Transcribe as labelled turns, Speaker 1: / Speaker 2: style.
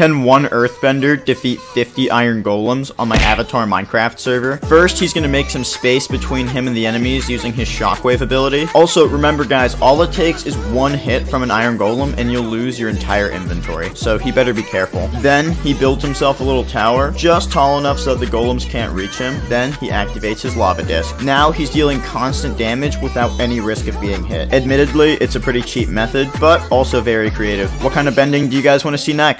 Speaker 1: Can one earthbender defeat 50 iron golems on my avatar Minecraft server? First, he's gonna make some space between him and the enemies using his shockwave ability. Also, remember guys, all it takes is one hit from an iron golem and you'll lose your entire inventory. So he better be careful. Then, he builds himself a little tower, just tall enough so that the golems can't reach him. Then, he activates his lava disc. Now, he's dealing constant damage without any risk of being hit. Admittedly, it's a pretty cheap method, but also very creative. What kind of bending do you guys want to see next?